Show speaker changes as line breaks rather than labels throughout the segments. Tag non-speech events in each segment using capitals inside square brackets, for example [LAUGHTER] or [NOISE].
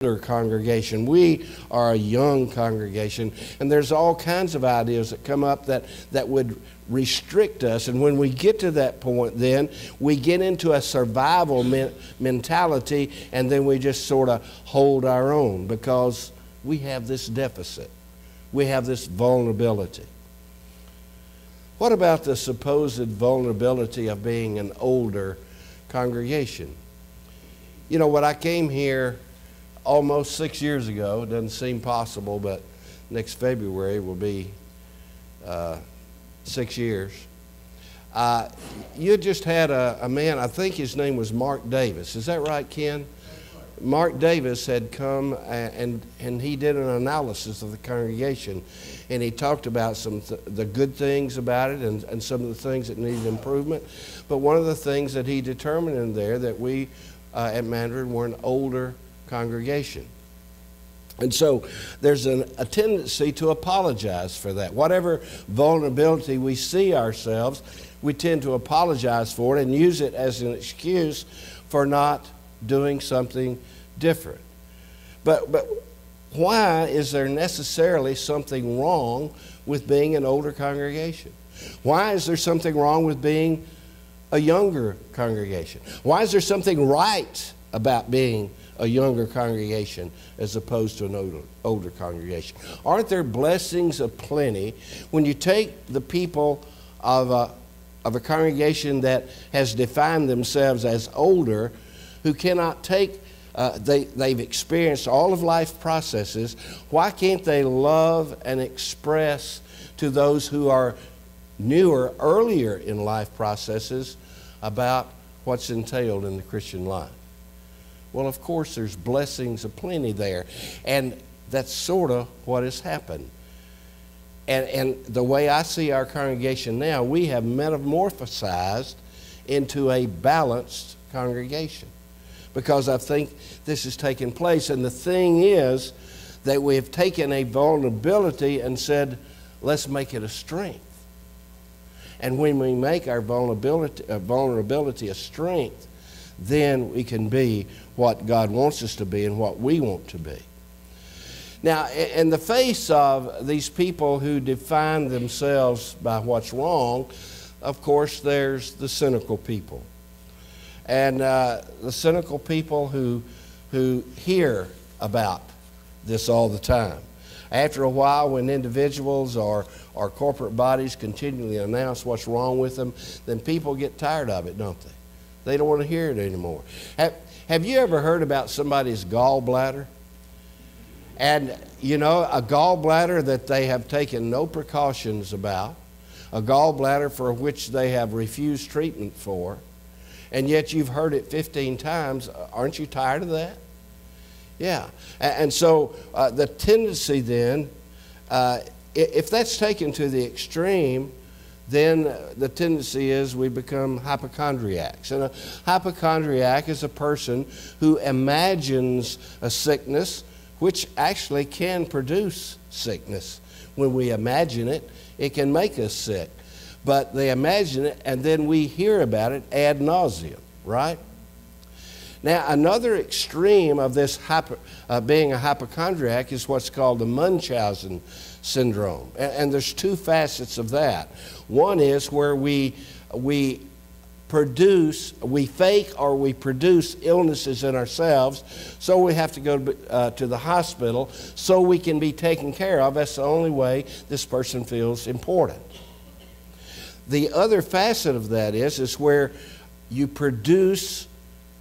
congregation. We are a young congregation, and there's all kinds of ideas that come up that, that would restrict us. And when we get to that point, then we get into a survival men- mentality, and then we just sort of hold our own because we have this deficit, we have this vulnerability. What about the supposed vulnerability of being an older congregation? You know, when I came here almost six years ago, it doesn't seem possible, but next February will be uh, six years. Uh, you just had a, a, man, I think his name was Mark Davis. Is that right, Ken? Mark Davis had come and, and, he did an analysis of the congregation and he talked about some th- the good things about it and, and some of the things that needed improvement. But one of the things that he determined in there that we uh, at Mandarin were an older congregation. And so there's an, a tendency to apologize for that. Whatever vulnerability we see ourselves, we tend to apologize for it and use it as an excuse for not doing something different. But, but why is there necessarily something wrong with being an older congregation? Why is there something wrong with being a younger congregation? Why is there something right about being a younger congregation as opposed to an older, older congregation? Aren't there blessings aplenty when you take the people of a, of a congregation that has defined themselves as older who cannot take uh, they, they've experienced all of life processes. Why can't they love and express to those who are newer, earlier in life processes about what's entailed in the Christian life? Well, of course, there's blessings aplenty there. And that's sort of what has happened. And, and the way I see our congregation now, we have metamorphosized into a balanced congregation because I think this has taken place. And the thing is that we have taken a vulnerability and said, let's make it a strength. And when we make our vulnerability, uh, vulnerability a strength, then we can be what God wants us to be and what we want to be. Now, in the face of these people who define themselves by what's wrong, of course, there's the cynical people and uh, the cynical people who, who hear about this all the time. After a while, when individuals or, or corporate bodies continually announce what's wrong with them, then people get tired of it, don't they? They don't want to hear it anymore. Have, have you ever heard about somebody's gallbladder? And, you know, a gallbladder that they have taken no precautions about, a gallbladder for which they have refused treatment for, and yet you've heard it 15 times. Aren't you tired of that? Yeah. And so uh, the tendency then, uh, if that's taken to the extreme, then the tendency is we become hypochondriacs. And a hypochondriac is a person who imagines a sickness which actually can produce sickness. When we imagine it, it can make us sick but they imagine it and then we hear about it ad nauseum, right? Now, another extreme of this hyper, uh, being a hypochondriac is what's called the Munchausen syndrome. And, and, there's two facets of that. One is where we, we produce, we fake or we produce illnesses in ourselves, so we have to go to, uh, to the hospital so we can be taken care of. That's the only way this person feels important. The other facet of that is, is where you produce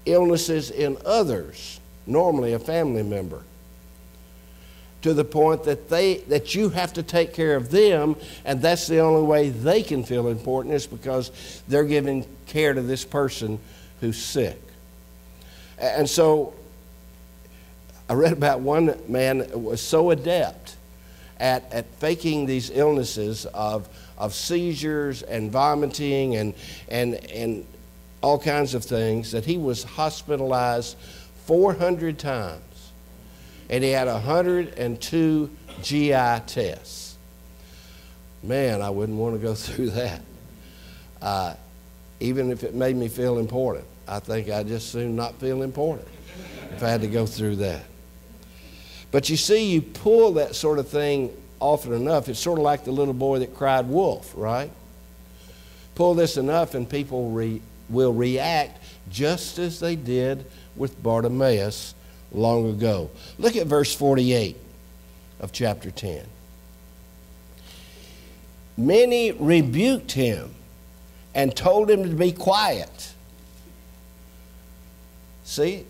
illnesses in others, normally a family member, to the point that, they, that you have to take care of them, and that's the only way they can feel important is because they're giving care to this person who's sick. And so I read about one man that was so adept at, at faking these illnesses of of seizures and vomiting and, and, and all kinds of things that he was hospitalized 400 times. And he had 102 GI tests. Man, I wouldn't want to go [LAUGHS] through that. Uh, even if it made me feel important. I think I'd just soon not feel important if I had to go through that. But you see, you pull that sort of thing often enough, it's sort of like the little boy that cried wolf, right? Pull this enough, and people re- will react just as they did with Bartimaeus long ago. Look at verse 48 of chapter 10. Many rebuked him and told him to be quiet. See,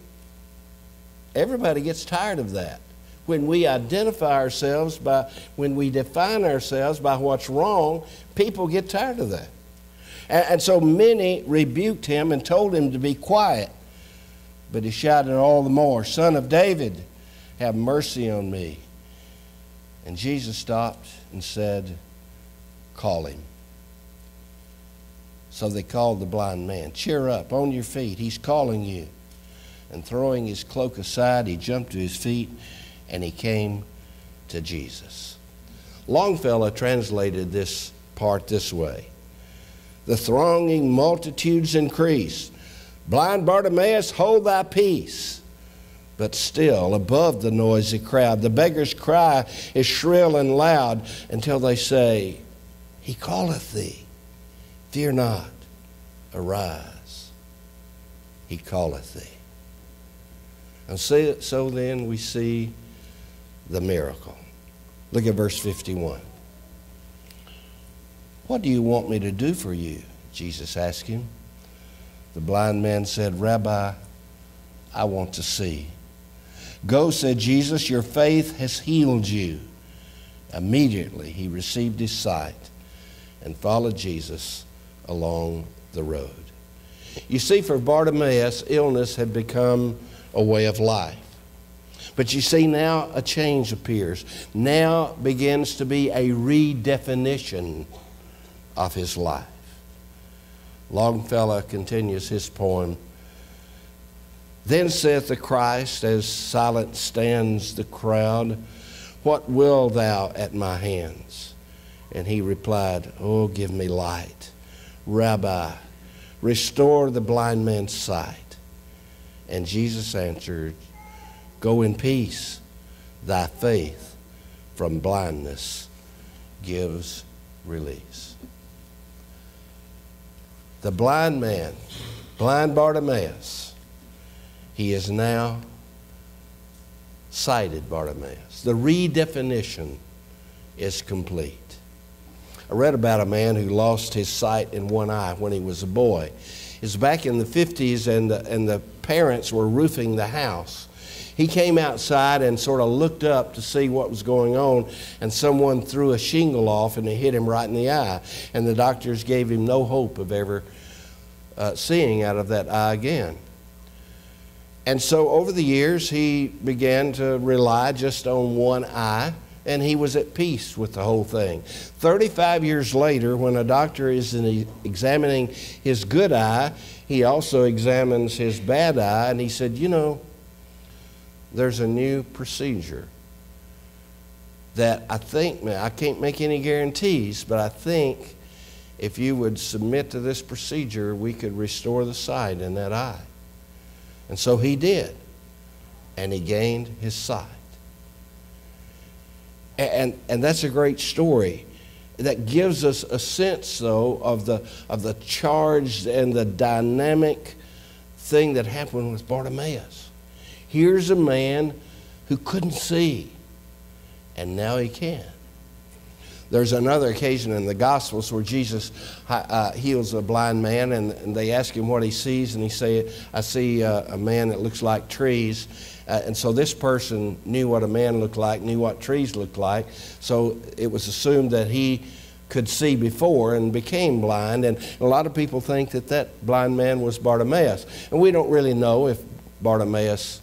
everybody gets tired of that. When we identify ourselves by, when we define ourselves by what's wrong, people get tired of that. And, and so many rebuked him and told him to be quiet. But he shouted all the more, Son of David, have mercy on me. And Jesus stopped and said, Call him. So they called the blind man. Cheer up, on your feet. He's calling you. And throwing his cloak aside, he jumped to his feet and he came to Jesus. Longfellow translated this part this way The thronging multitudes increased Blind Bartimaeus, hold thy peace. But still, above the noisy crowd, the beggar's cry is shrill and loud until they say, He calleth thee. Fear not, arise. He calleth thee. And so, so then we see the miracle. Look at verse 51. What do you want me to do for you? Jesus asked him. The blind man said, Rabbi, I want to see. Go, said Jesus, your faith has healed you. Immediately he received his sight and followed Jesus along the road. You see, for Bartimaeus, illness had become a way of life. But you see, now a change appears. Now begins to be a redefinition of his life. Longfellow continues his poem. Then saith the Christ, as silent stands the crowd, What will thou at my hands? And he replied, Oh, give me light. Rabbi, restore the blind man's sight. And Jesus answered, Go in peace. Thy faith from blindness gives release the blind man, blind Bartimaeus, he is now sighted Bartimaeus. The redefinition is complete. I read about a man who lost his sight in one eye when he was a boy. It's back in the 50s, and the, and the parents were roofing the house. He came outside and sort of looked up to see what was going on, and someone threw a shingle off and it hit him right in the eye. And the doctors gave him no hope of ever uh, seeing out of that eye again. And so over the years, he began to rely just on one eye, and he was at peace with the whole thing. 35 years later, when a doctor is examining his good eye, he also examines his bad eye, and he said, You know, there's a new procedure that I think, I can't make any guarantees, but I think if you would submit to this procedure, we could restore the sight in that eye. And so he did. And he gained his sight. And, and that's a great story that gives us a sense, though, of the, of the charged and the dynamic thing that happened with Bartimaeus. Here's a man who couldn't see, and now he can. There's another occasion in the Gospels where Jesus uh, heals a blind man, and, and, they ask him what he sees, and he said, "I see uh, a man that looks like trees." Uh, and so this person knew what a man looked like, knew what trees looked like. So it was assumed that he could see before and became blind. And a lot of people think that that blind man was Bartimaeus, and we don't really know if Bartimaeus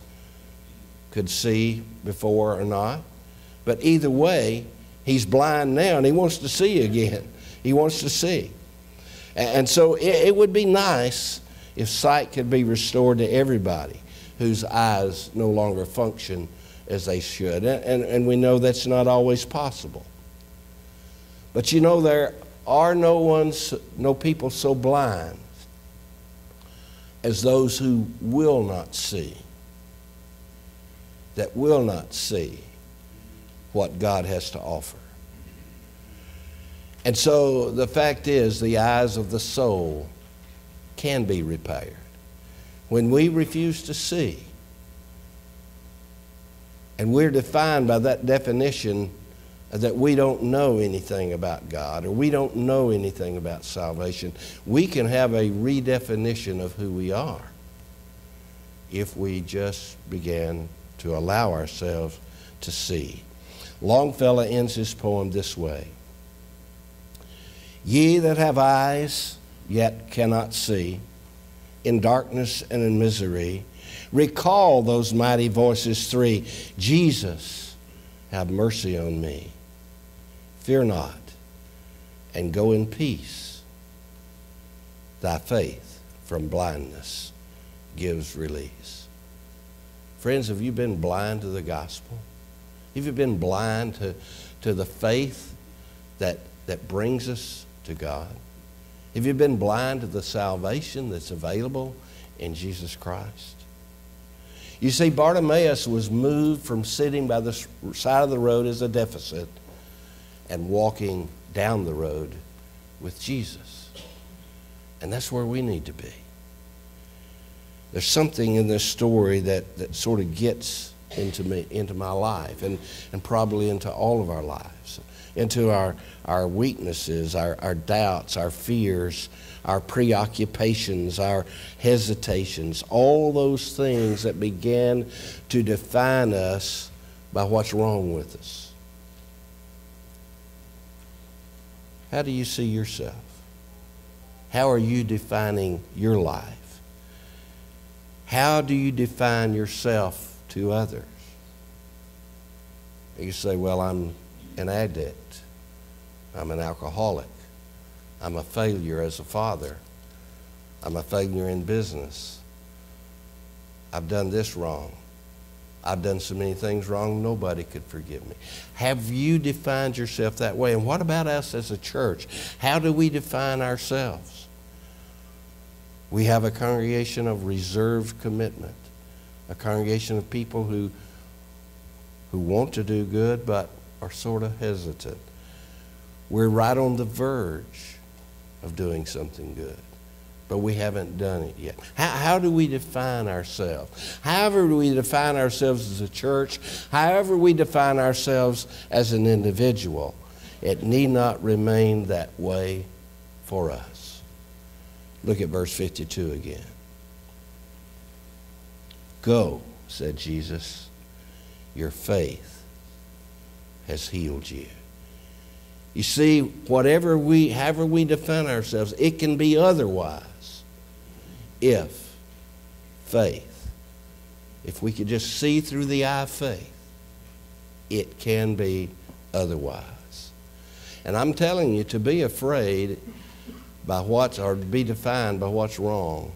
could see before or not. But either way, He's blind now and he wants to see again. He wants to see. And so it, would be nice if sight could be restored to everybody whose eyes no longer function as they should. And, and, we know that's not always possible. But you know, there are no ones, no people so blind as those who will not see. That will not see what God has to offer. And so the fact is, the eyes of the soul can be repaired. When we refuse to see, and we're defined by that definition that we don't know anything about God or we don't know anything about salvation, we can have a redefinition of who we are if we just began to allow ourselves to see. Longfellow ends his poem this way Ye that have eyes yet cannot see, in darkness and in misery, recall those mighty voices three Jesus, have mercy on me. Fear not, and go in peace. Thy faith from blindness gives release. Friends, have you been blind to the gospel? Have you been blind to, to the faith that, that brings us to God? Have you been blind to the salvation that's available in Jesus Christ? You see, Bartimaeus was moved from sitting by the side of the road as a deficit and walking down the road with Jesus. And that's where we need to be. There's something in this story that, that sort of gets into me into my life and, and probably into all of our lives. Into our, our weaknesses our, our doubts our fears our preoccupations our hesitations all those things that began to define us by what's wrong with us. How do you see yourself? How are you defining your life how do you define yourself to others. You say, Well, I'm an addict, I'm an alcoholic, I'm a failure as a father, I'm a failure in business, I've done this wrong. I've done so many things wrong, nobody could forgive me. Have you defined yourself that way? And what about us as a church? How do we define ourselves? We have a congregation of reserved commitment a congregation of people who, who want to do good but are sort of hesitant. We're right on the verge of doing something good, but we haven't done it yet. How, how do we define ourselves? However, we define ourselves as a church, however, we define ourselves as an individual, it need not remain that way for us. Look at verse 52 again. Go, said Jesus, your faith has healed you. You see, whatever we, however we define ourselves, it can be otherwise if faith, if we could just see through the eye of faith, it can be otherwise. And I'm telling you, to be afraid by what's, or to be defined by what's wrong,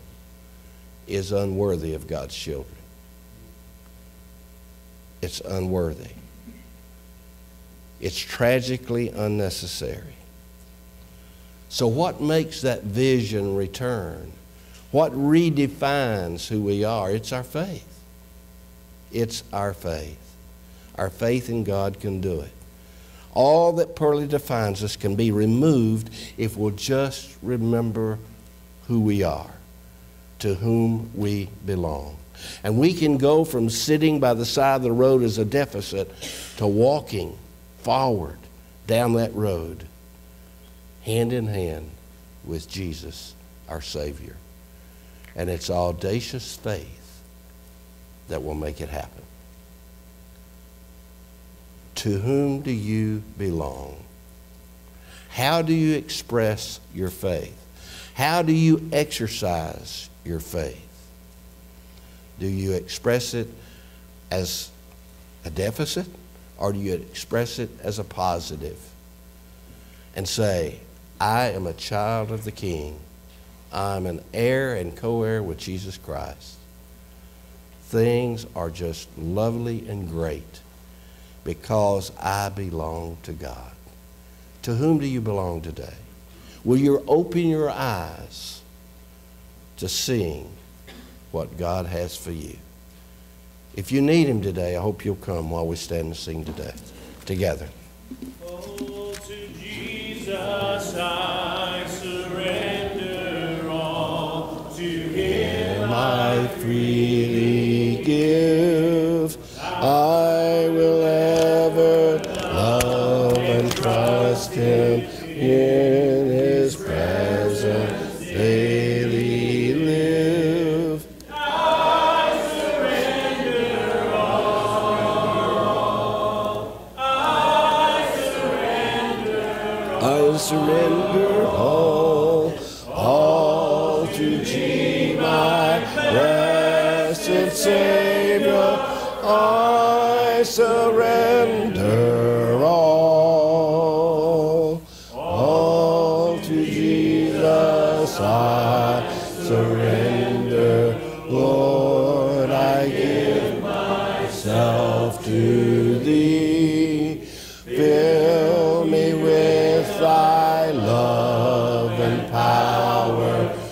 is unworthy of God's children it's unworthy. It's tragically unnecessary. So, what makes that vision return? What redefines who we are? It's our faith. It's our faith. Our faith in God can do it. All that poorly defines us can be removed if we'll just remember who we are, to whom we belong. And we can go from sitting by the side of the road as a deficit to walking forward down that road, hand in hand with Jesus, our Savior. And it's audacious faith that will make it happen. To whom do you belong? How do you express your faith? How do you exercise your faith? Do you express it as a deficit or do you express it as a positive? And say, I am a child of the King. I'm an heir and co heir with Jesus Christ. Things are just lovely and great because I belong to God. To whom do you belong today? Will you open your eyes to seeing what God has for you. If you need Him today, I hope you'll come while we stand and sing today, together.
Oh, to Jesus I surrender all. To Him
I freely give. Him in His presence daily live. I surrender all, I surrender all to Thee, my
blessed Savior. I surrender power.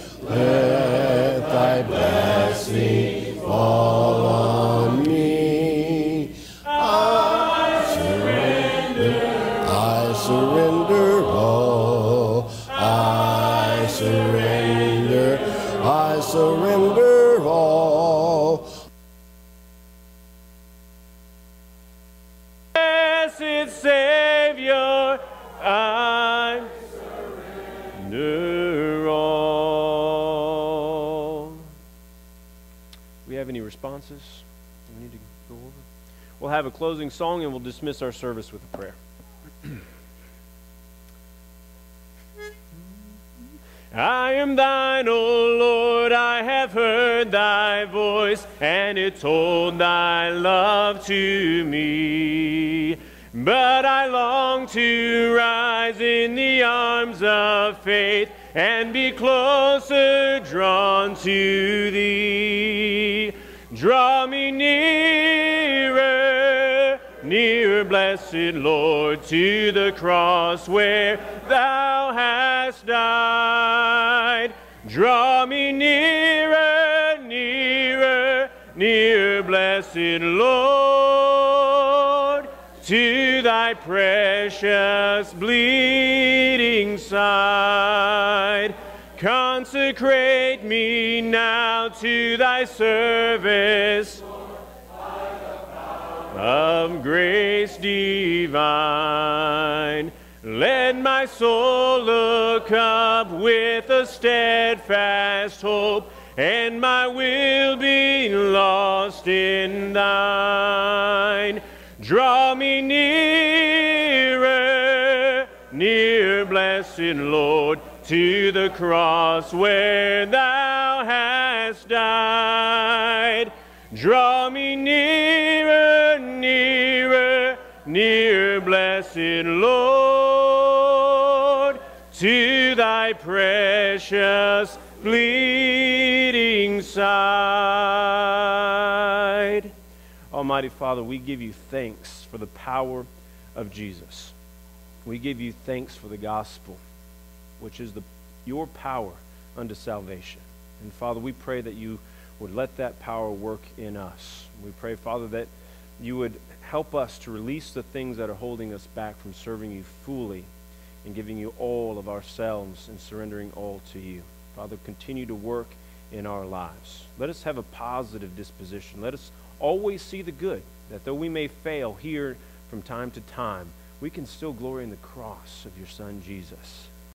We need to go over? We'll have a closing song and we'll dismiss our service with a prayer. I am thine, O Lord, I have heard thy voice, and it told thy love to me. But I long to rise in the arms of faith and be closer drawn to thee. Draw me nearer, nearer, blessed Lord, to the cross where thou hast died. Draw me nearer, nearer, nearer, blessed Lord, to thy precious bleeding side. Consecrate me now to thy service of grace divine. Let my soul look up with a steadfast hope, and my will be lost in thine. Draw me nearer, near, blessed Lord, to the cross where thou hast died. Draw me nearer, nearer, near, blessed Lord, to thy precious bleeding side. Almighty Father, we give you thanks for the power of Jesus. We give you thanks for the gospel, which is the, your power unto salvation. And Father, we pray that you would let that power work in us. We pray, Father, that you would help us to release the things that are holding us back from serving you fully and giving you all of ourselves and surrendering all to you. Father, continue to work in our lives. Let us have a positive disposition. Let us always see the good, that though we may fail here from time to time, we can still glory in the cross of your Son, Jesus.